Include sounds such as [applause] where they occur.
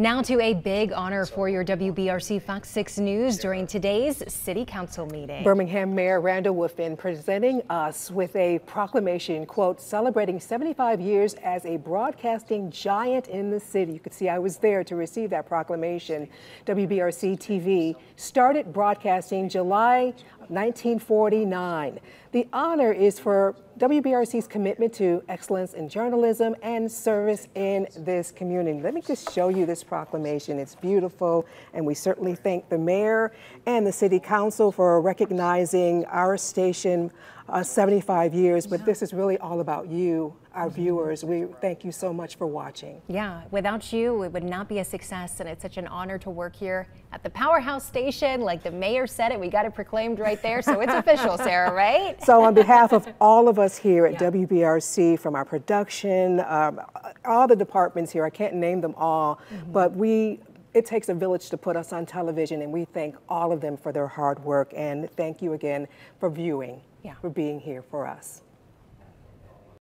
Now to a big honor for your WBRC Fox 6 News during today's City Council meeting. Birmingham Mayor Randall Woodfin presenting us with a proclamation, quote, celebrating 75 years as a broadcasting giant in the city. You could see I was there to receive that proclamation. WBRC TV started broadcasting July 1949. The honor is for WBRC's commitment to excellence in journalism and service in this community. Let me just show you this proclamation. It's beautiful, and we certainly thank the mayor and the city council for recognizing our station uh, 75 years, but this is really all about you, our mm-hmm. viewers. We thank you so much for watching. Yeah, without you, it would not be a success, and it's such an honor to work here at the Powerhouse Station. Like the mayor said it, we got it proclaimed right there, so it's official, [laughs] Sarah, right? So on behalf of all of us here at yeah. WBRC, from our production, um, all the departments here, I can't name them all, mm -hmm. but we it takes a village to put us on television, and we thank all of them for their hard work. And thank you again for viewing, yeah. for being here for us.